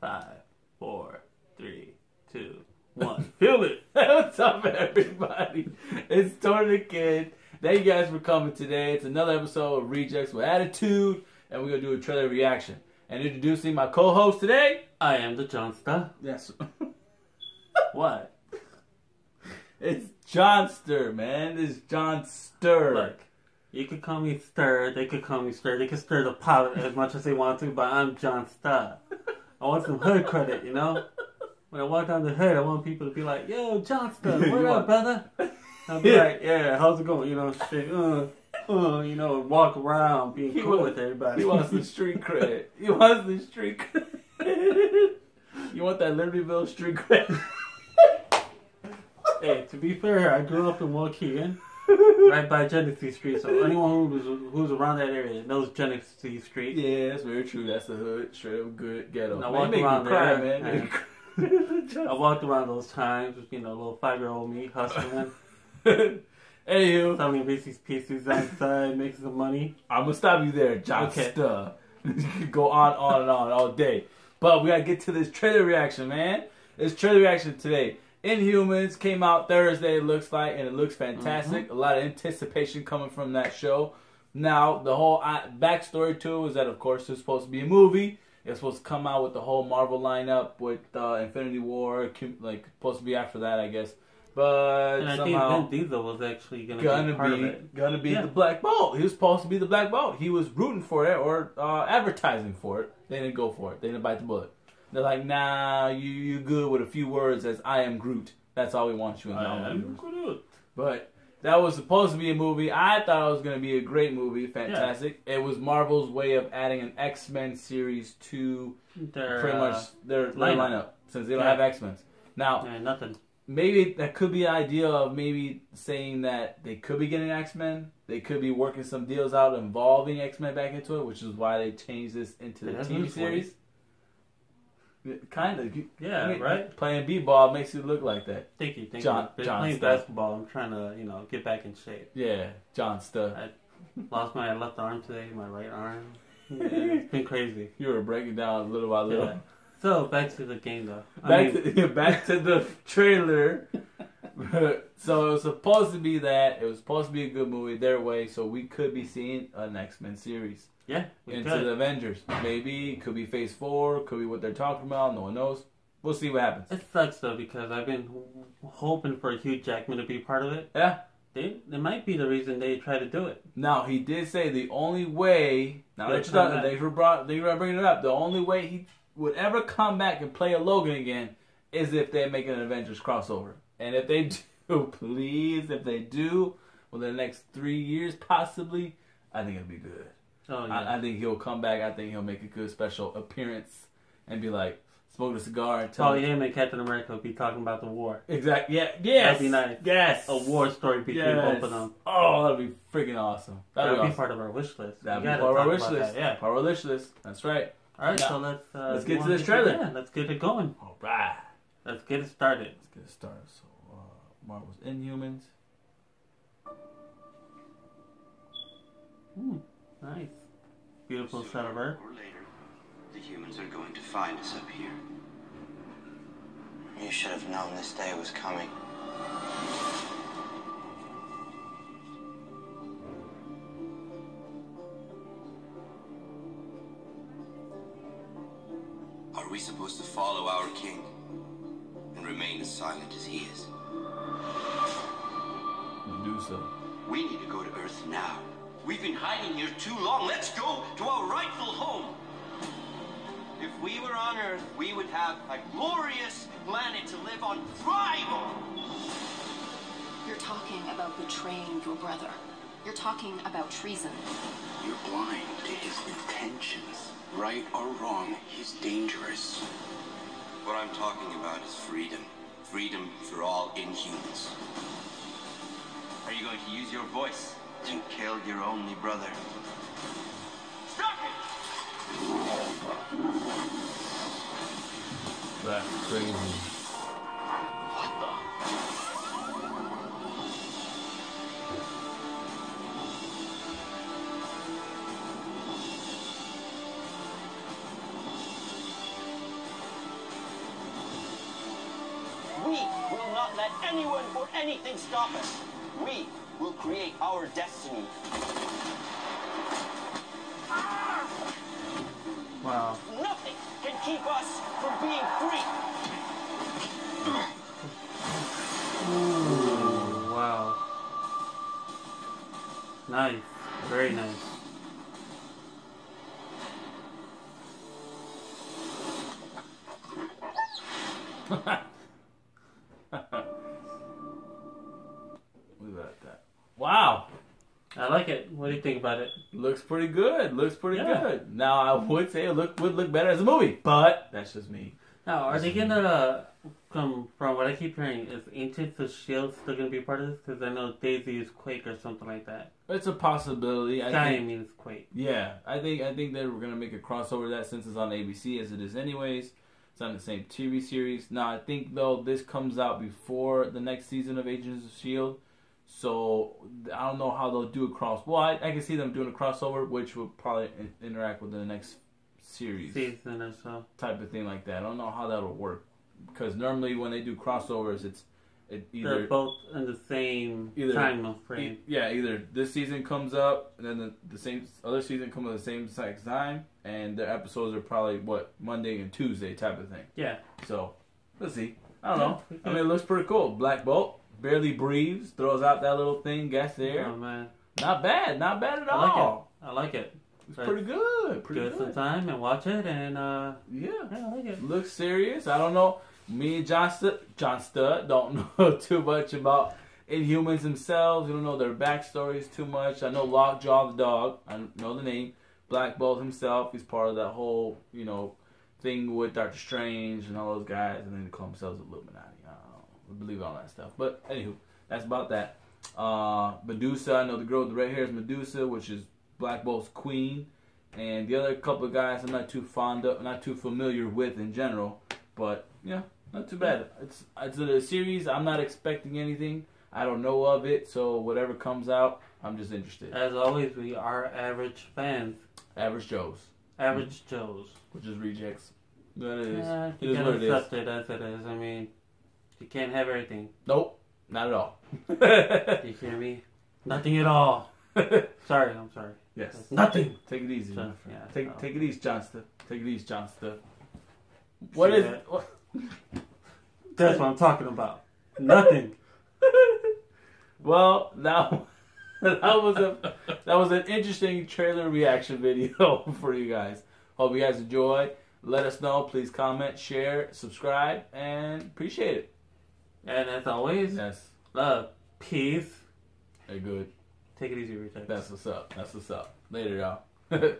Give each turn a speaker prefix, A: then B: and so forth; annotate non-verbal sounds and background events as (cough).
A: Five, four, three, two, one. (laughs) Feel it. (laughs) What's up, everybody? It's Tony Kid. Thank you guys for coming today. It's another episode of Rejects with Attitude, and we're gonna do a trailer reaction. And introducing my co-host today.
B: I am the Johnster.
A: Yes. (laughs)
B: What?
A: It's Johnster, man. It's John Stir.
B: Look, you could call me Stir. They could call me Stir. They could stir the pot as much as they want to, but I'm John Stir. I want some hood credit, you know? When I walk down the hood, I want people to be like, Yo, Johnston, (laughs) what up, brother? I'll be like, Yeah, how's it going? You know, shit, uh, uh, you know, walk around being
A: He
B: cool
A: wa-
B: with everybody.
A: He wants the street (laughs) cred. He wants the street cred. (laughs) You want that Libertyville street cred?
B: Hey, to be fair, I grew up in Waukegan, (laughs) right by Genesee Street, so anyone who was, who's around that area knows Genesee Street.
A: Yeah, that's very true. That's the hood, straight up good ghetto.
B: I
A: Man,
B: walk
A: you
B: around
A: cry,
B: there,
A: man.
B: and-. (laughs) I walked around those times, you know, little five year old me hustling, (laughs)
A: Anywho,
B: selling Reese's Pieces outside, making some money.
A: I'm gonna stop you there, John
B: Okay.
A: You could go on, on and on all day. But we gotta get to this trailer reaction, man. This trailer reaction today. Inhumans came out Thursday, it looks like, and it looks fantastic.
B: Mm-hmm.
A: A lot of anticipation coming from that show. Now, the whole backstory to it is that, of course, it's supposed to be a movie. It's supposed to come out with the whole Marvel lineup with uh, Infinity War, like supposed to be after that, I guess. But
B: And I
A: somehow
B: think Vin Diesel was actually going to
A: gonna
B: be
A: be gonna be
B: Yeah.
A: the black bolt. He was supposed to be the black bolt. He was rooting for it or uh, advertising for it. They didn't go for it. They didn't bite the bullet. They're like, nah, you you good with a few words as I am Groot. That's all we want you in
B: I am. Groot.
A: But that was supposed to be a movie. I thought it was gonna be a great movie, fantastic. It was Marvel's way of adding an X Men series to
B: Their,
A: pretty
B: uh,
A: much their, their
B: lineup.
A: lineup since they don't
B: Yeah.
A: have X Men. Now
B: yeah, nothing.
A: maybe that could be an idea of maybe saying that they could be getting X Men. They could be working some deals out involving X Men back into it, which is why they changed this into the TV series. Kind of,
B: Yeah, right?
A: Playing b-ball makes you look like that.
B: Thank you, thank
A: John-
B: you.
A: John
B: playing
A: stuff.
B: basketball. I'm trying to, you know, get back in shape.
A: Yeah, John Stuff.
B: I Lost my left arm today, my right arm. (laughs) Yeah, it's been crazy.
A: You were breaking down little by little.
B: Yeah. So back to the game though. I
A: Back
B: mean,
A: to (laughs) back to the trailer. (laughs) so it was supposed to be that. It was supposed to be a good movie their way. So we could be seeing an X Men series.
B: Yeah,
A: into
B: could.
A: the Avengers. Maybe it could be Phase Four, could be what they're talking about. No one knows. We'll see what happens.
B: It sucks though because I've been hoping for Hugh Jackman to be part of it.
A: Yeah.
B: They, it might be the reason they try to do it.
A: Now he did say the only way. Now that you're done,
B: come back.
A: thanks for brought, you for bringing it up. The only way he would ever come back and play a Logan again is if they make an Avengers crossover. And if they (laughs) do, please, if they do, within the next three years possibly, I think it'll be good.
B: Oh yeah.
A: I, I think he'll come back. I think he'll make a good special appearance and be like, smoke a cigar and tell
B: oh, him and Captain America will be talking about the war.
A: Exactly. Yeah. Yes.
B: That'd be nice.
A: Yes.
B: A war story between
A: Yes.
B: both of them.
A: Oh, that'd be freaking awesome. That'd,
B: That'd
A: be,
B: be
A: awesome.
B: part of our wish list.
A: That'd
B: We
A: be part of our wish list.
B: that, Yeah.
A: Part of our wish list. That's right.
B: All right,
A: Now,
B: so let's uh,
A: let's get to this trailer.
B: Yeah, let's get it going.
A: All right.
B: Let's get it started.
A: Let's get it started. So, uh, Marvel's Inhumans.
B: Nice. Beautiful set of Earth.
C: Or later, the humans are going to find us up here.
D: You should have known this day was coming.
C: Are we supposed to follow our king and remain as silent as he is?
A: Do so.
C: We need to go to Earth now. We've been hiding here too long. Let's go to our rightful home. If we were on Earth, we would have a glorious planet to live on, thrive on.
E: You're talking about betraying your brother. You're talking about treason.
F: You're blind to his intentions. Right or wrong, he's dangerous.
C: What I'm talking about is freedom. Freedom for all inhumans. Are you going to use your voice to kill your only brother? Stop it!
A: That's crazy.
F: What the?
C: We will not let anyone or anything stop us. We will create our destiny.
B: Wow.
C: Nothing can keep us from being free.
B: Ooh, wow. Nice. Very nice.
A: Look (laughs)
B: I like it. What do you think about it?
A: Looks pretty good. Looks pretty
B: Yeah.
A: good. Now I would say it look would look better as a movie, but that's just me.
B: Now, are they gonna come from what I keep hearing? Is Agents of Shield still gonna be part of this? Because I know Daisy is Quake or something like that.
A: It's a possibility. I
B: Skye
A: think,
B: means Quake.
A: yeah, I think I think that we're gonna make a crossover that since it's on ABC as it is anyways. It's on the same TV series. Now I think though this comes out before the next season of Agents of Shield, so I don't know how they'll do a cross. Well, I, I can see them doing a crossover, which will probably in- interact with the next series
B: Season or so.
A: type of thing like that. I don't know how that'll work because normally when they do crossovers, it's it either
B: They're both in the same
A: either-
B: time frame.
A: E- yeah, either this season comes up and then the, the same other season comes at the same exact time, and their episodes are probably what Monday and Tuesday type of thing.
B: Yeah.
A: So let's see. I don't know. I mean, it looks pretty cool. Black Bolt barely breathes, throws out that little thing, gets there.
B: Oh man,
A: Not bad, not bad at
B: I like
A: all.
B: it. I like it.
A: It's pretty good. Pretty
B: it some time and watch it, and uh,
A: Yeah.
B: yeah, I like it.
A: looks serious. I don't know. Me and John Stud, John Stud don't (laughs) know too much about Inhumans themselves. We don't know their backstories too much. I know Lockjaw the dog. I know the name. Black Bolt himself. He's part of that whole you know thing with Doctor Strange and all those guys, and then they call themselves Illuminati. Know. We believe all that stuff. But anywho, that's about that. Uh, Medusa. I know the girl with the red hair is Medusa, which is Black Bolt's queen. And the other couple of guys I'm not too fond of, not too familiar with in general. But yeah, not too bad. It's it's a series. I'm not expecting anything. I don't know of it, so whatever comes out, I'm just interested.
B: As always, we are average fans,
A: Average Joe's,
B: average Joes.
A: which is rejects. That is.
B: Yeah,
A: it
B: you
A: is what it is.
B: it as it is. I mean, you can't have everything.
A: Nope, not at all. (laughs)
B: You hear me? Nothing at all. (laughs) Sorry, I'm sorry.
A: yes.
B: Nothing.
A: Take it easy.
B: So, yeah,
A: take take it easy, Johnston. Take it easy, Johnston. What
B: See
A: is?
B: that?
A: What?
B: That's what I'm talking about. Nothing. (laughs)
A: Well, that that was a that was an interesting trailer reaction video for you guys. Hope you guys enjoy. Let us know. Please comment, share, subscribe, and appreciate it.
B: And as always,
A: Yes,
B: love, peace.
A: very good.
B: Take it easy, Richard.
A: That's what's up. That's what's up. Later, y'all. (laughs)